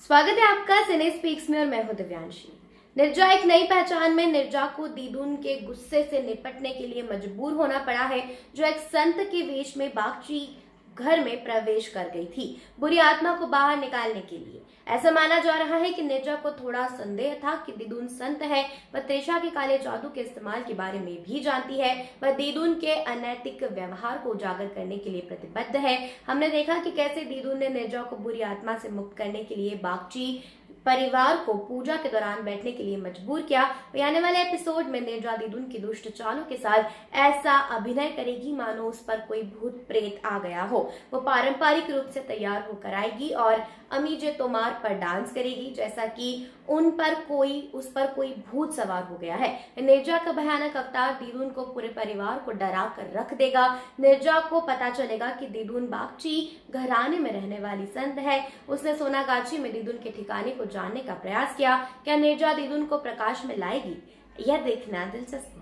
स्वागत है आपका सिने स्पीक्स में और मैं हूँ दिव्यांशी। निर्जा, एक नई पहचान में निर्जा को दीदून के गुस्से से निपटने के लिए मजबूर होना पड़ा है, जो एक संत के वेश में बागची घर में प्रवेश कर गई थी बुरी आत्मा को बाहर निकालने के लिए। ऐसा माना जा रहा है कि निर्जा को थोड़ा संदेह था कि दीदून संत है, वह त्रेषा के काले जादू के इस्तेमाल के बारे में भी जानती है। वह दीदून के अनैतिक व्यवहार को उजागर करने के लिए प्रतिबद्ध है। हमने देखा कि कैसे दीदून ने निर्जा को बुरी आत्मा से मुक्त करने के लिए बागची परिवार को पूजा के दौरान बैठने के लिए मजबूर किया। वही आने वाले एपिसोड में निर्जा दीदुन की दुष्ट चालों के साथ ऐसा अभिनय करेगी मानो उस पर कोई भूत प्रेत आ गया हो। वो पारंपरिक रूप से तैयार होकर आएगी और अमीजे तोमार पर डांस करेगी, जैसा कि उन पर कोई, उस पर कोई भूत सवार हो गया है। निर्जा का भयानक अवतार दीदून को पूरे परिवार को डरा कर रख देगा। निर्जा को पता चलेगा कि दीदून बागची घराने में रहने वाली संत है। उसने सोनागाछी में दीदून के ठिकाने को जानने का प्रयास किया क्या निर्जा दीदुन को प्रकाश में लाएगी? यह देखना दिलचस्प